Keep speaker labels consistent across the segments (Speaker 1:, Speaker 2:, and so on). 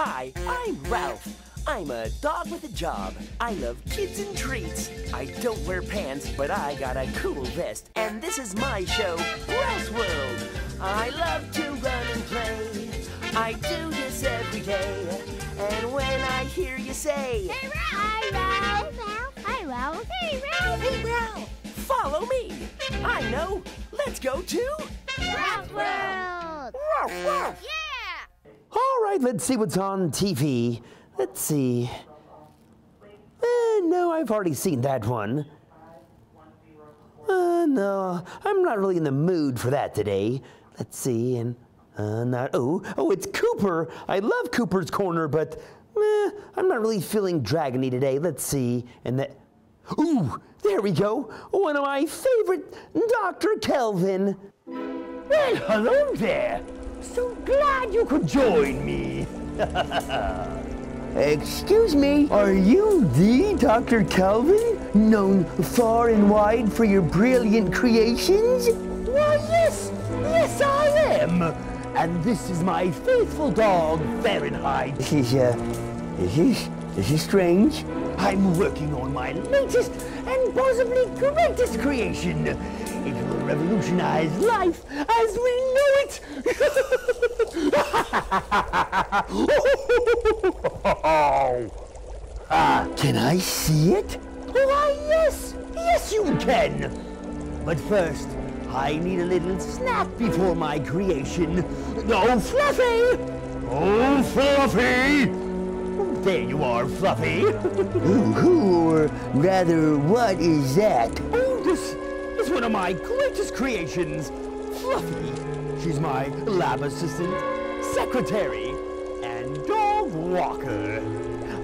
Speaker 1: Hi, I'm Ralph. I'm a dog with a job. I love kids and treats. I don't wear pants, but I got a cool vest. And this is my show, Ralph's World. I love to run and play. I do this every day. And when I hear you say,
Speaker 2: Hey, Ralph! Hi, Ralph! Hi, Ralph! Hey, Ralph!
Speaker 1: Hey, Ralph, follow me. I know. Let's go to
Speaker 2: Ralph World!
Speaker 1: Ralph, Ralph.
Speaker 2: Yeah!
Speaker 1: All right, let's see what's on TV. Let's see. Eh, no, I've already seen that one. Uh, no, I'm not really in the mood for that today. Let's see, and uh, not. Oh, oh, it's Cooper. I love Cooper's Corner, but eh, I'm not really feeling dragony today. Let's see, and that. Ooh, there we go. One of my favorite, Dr. Kelvin. Well, hello there. So glad you could join me. Excuse me, are you the Dr. Kelvin, known far and wide for your brilliant creations? Why, yes, yes, I am. And this is my faithful dog, Fahrenheit. This is, uh, this is, this is strange. I'm working on my latest and possibly greatest creation. It will revolutionize life as we know it. Ah, can I see it? Why, yes, yes, you can. But first, I need a little snack before my creation. Oh, Fluffy! Oh, Fluffy! There you are, Fluffy. who, or rather, what is that? Oh, this one of my greatest creations, Fluffy. She's my lab assistant, secretary, and dog walker.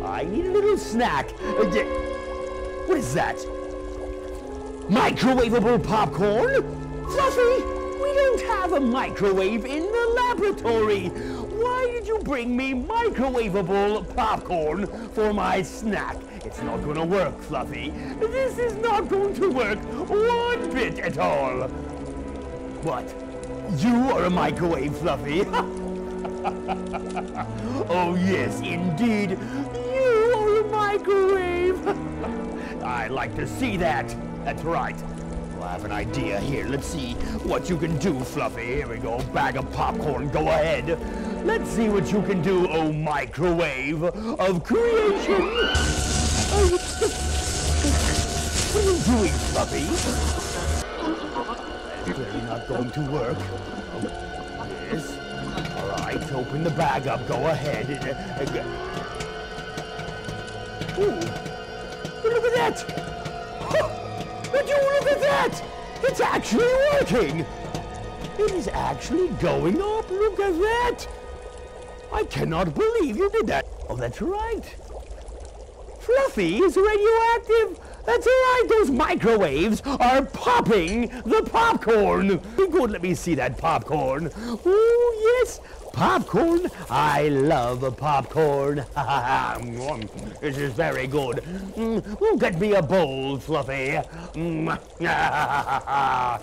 Speaker 1: I need a little snack. Uh, What is that? Microwavable popcorn? Fluffy, we don't have a microwave in the laboratory. You bring me microwavable popcorn for my snack? It's not going to work, Fluffy. This is not going to work one bit at all. What? You are a microwave, Fluffy? oh, yes, indeed. You are a microwave. I'd like to see that. That's right. I have an idea here. Let's see what you can do, Fluffy. Here we go. Bag of popcorn. Go ahead. Let's see what you can do, oh microwave of creation. Oh, what are you doing, Fluffy? That's clearly not going to work. Oh, yes. All right, open the bag up. Go ahead. Ooh, look at that! Would you look at that? It's actually working! It is actually going up. Look at that! I cannot believe you did that. Oh, that's right. Fluffy is radioactive. That's all right. Those microwaves are popping the popcorn. Good. Let me see that popcorn. Oh, yes. Popcorn. I love popcorn. this is very good. Mm, oh, get me a bowl, Fluffy. Mm, yes.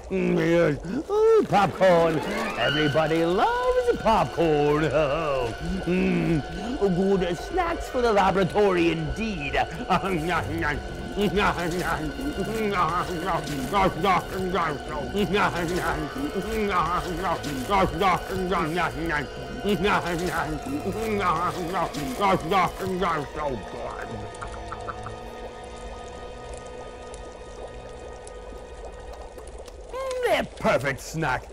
Speaker 1: Oh, popcorn. Everybody loves popcorn. Oh, mm, good snacks for the laboratory indeed. They're perfect snack.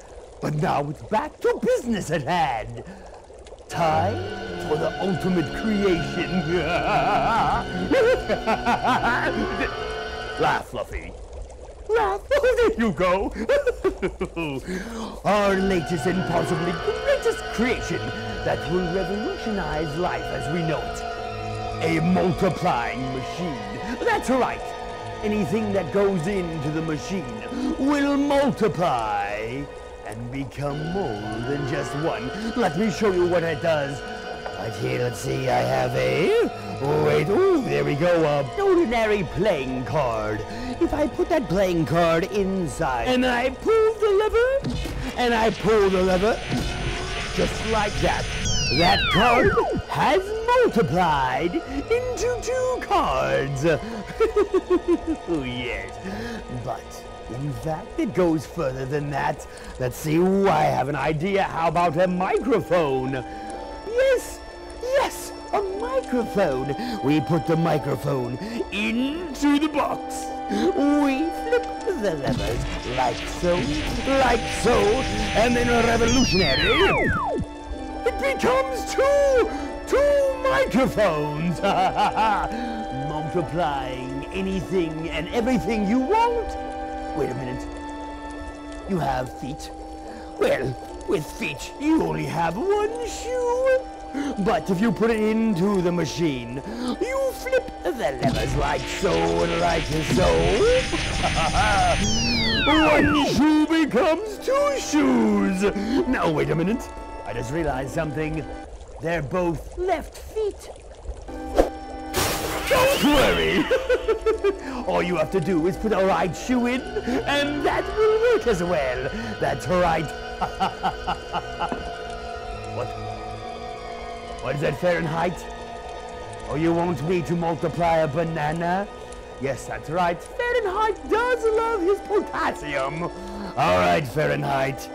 Speaker 1: But now it's back to business at hand. Time for the ultimate creation. Laugh, Fluffy. Laugh. There you go. Our latest and possibly greatest creation that will revolutionize life as we know it. A multiplying machine. That's right. Anything that goes into the machine will multiply and become more than just one. Let me show you what it does. Right here, let's see, I have a... Oh, wait, oh, there we go, a ordinary playing card. If I put that playing card inside, and I pull the lever, and I pull the lever, just like that. that card has multiplied into two cards. oh, yes. But in fact, it goes further than that. Let's see, I have an idea. How about a microphone? Yes, yes, a microphone. We put the microphone into the box. We flip the levers like so, like so, and then a revolutionary. It becomes two, two microphones. Multiplying anything and everything you want. Wait a minute. You have feet. Well, with feet, you only have one shoe. But if you put it into the machine, you flip the levers like so and like so. one shoe becomes two shoes. Now, wait a minute. I just realized something. They're both left feet. Don't worry. All you have to do is put a right shoe in, and that will work as well. That's right. what? What is that, Fahrenheit? Oh, you want me to multiply a banana? Yes, that's right. Fahrenheit does love his potassium. All right, Fahrenheit.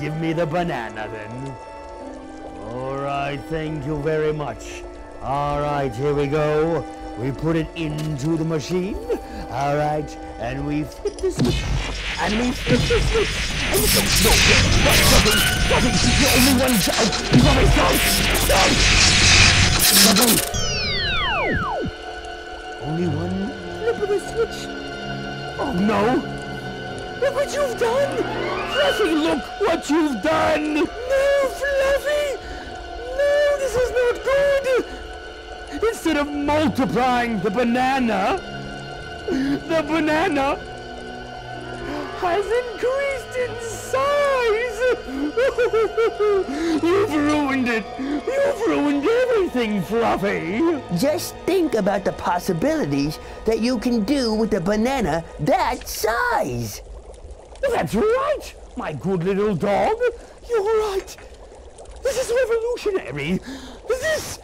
Speaker 1: Give me the banana then. All right, thank you very much. All right, here we go. We put it into the machine. All right, and we flip the switch. And we flip the switch. And we flip no, no, nothing, nothing. The only one down. You got me down. Nothing. Only one flip of the switch. Oh no! Look what you've done! Fluffy, look what you've done! No, Instead of multiplying the banana, the banana has increased in size! You've ruined it! You've ruined everything, Fluffy!
Speaker 3: Just think about the possibilities that you can do with a banana that size.
Speaker 1: That's right, my good little dog. You're right. This is revolutionary. This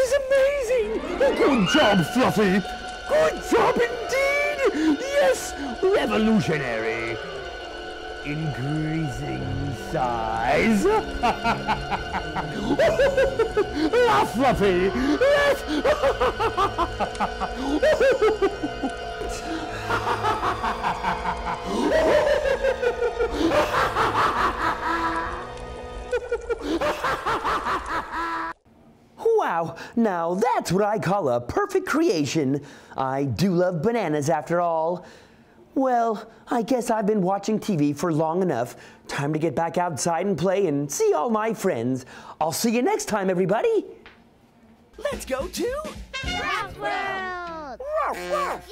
Speaker 1: is amazing. Oh, good job, Fluffy. Good job indeed. Yes, revolutionary. Increasing size. Laugh, Fluffy.
Speaker 3: Wow, now that's what I call a perfect creation. I do love bananas after all. Well, I guess I've been watching TV for long enough. Time to get back outside and play and see all my friends. I'll see you next time, everybody.
Speaker 4: Let's go to
Speaker 2: Ralph World!
Speaker 4: Ruff!